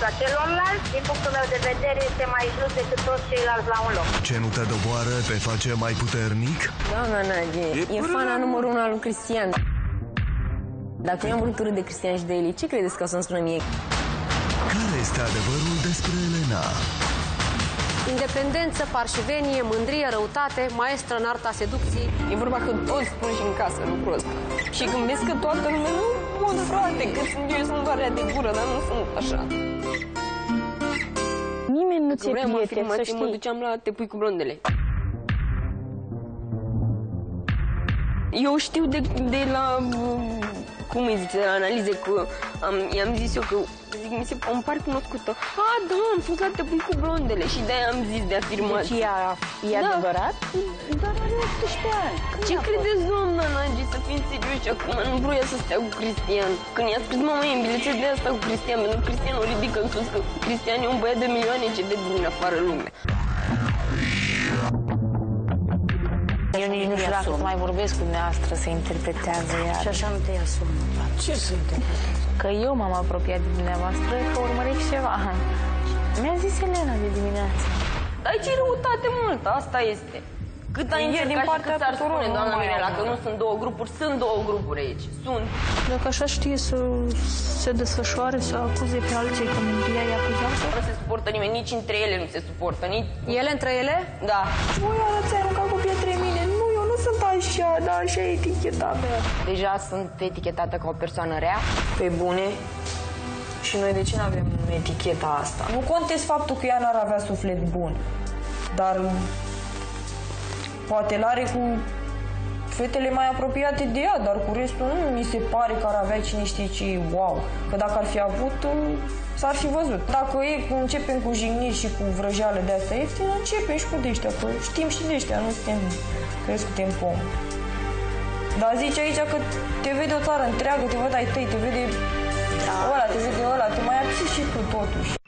viața celorlalți, din punctul meu de vedere, este mai jos decât toți ceilalți la un loc. Ce nu te doboară te face mai puternic? Doamna Nadia, e, e fana numărul unu al lui Cristian. Dacă eu am vrut urât de Cristian și de Eli, ce credeți că o să-mi spună mie? Care este adevărul despre Elena? Independență, parșivenie, mândrie, răutate, maestră în arta seducției. E vorba că toți spun și în casă lucrul ăsta. Și când vezi că toată lumea nu pot, frate, că sunt eu sunt doar rea de gură, dar nu sunt așa. Nimeni nu ți-e Vreau prieten, să afirmații, mă știi. duceam la te pui cu blondele. Eu știu de, de la, cum îi zice, de la analize, că am, i-am zis eu că, zic, mi se, îmi pare cunoscută. A, da, am fost la te pui cu blondele și de-aia am zis de afirmații. Deci e, e Da. adevărat? Dar are 18 ani. Când Ce a credeți, doamna Nagi, să fim serioși acum? Nu vroia să stea cu Cristian. Când i-a spus mama ei în bilețel de asta cu Cristian, pentru că Cristian o ridică în sus, că Cristian e un băiat de milioane ce de bun afară lumea. Eu nici nu știu dacă să mai vorbesc cu dumneavoastră, să interpretează iar. Și așa nu te ia somnul. Ce sunt? Că eu m-am apropiat de dumneavoastră, că urmăriți ceva. Mi-a zis Elena de dimineață. Dar aici e răutate multă, asta este. Cât ai E din încercat și partea cât s-ar tuturor, spune, nu doamna mai Mirela, am. că nu sunt două grupuri, sunt două grupuri aici. Sunt. Dacă așa știe să se desfășoare, să acuze pe alții că ea e acuzată? Nu se suportă nimeni, nici între ele nu se suportă, nici... Ele între ele? Da. Voi arăți aruncat cu pietre în așa, dar așa e eticheta mea. Deja sunt etichetată ca o persoană rea, pe bune. Și noi de ce nu avem eticheta asta? Nu contest faptul că ea n-ar avea suflet bun, dar poate l-are cu fetele mai apropiate de ea, dar cu restul nu mi se pare că ar avea cine știe ce wow. Că dacă ar fi avut, s-ar fi văzut. Dacă e, începem cu jigniri și cu vrăjeală de asta ieftină, începem și cu de ăștia, că știm și de ăștia, nu suntem crescute în pom. Dar zice aici că te vede o țară întreagă, te văd ai tăi, te vede ăla, te vede ăla, te mai abții și tu totuși.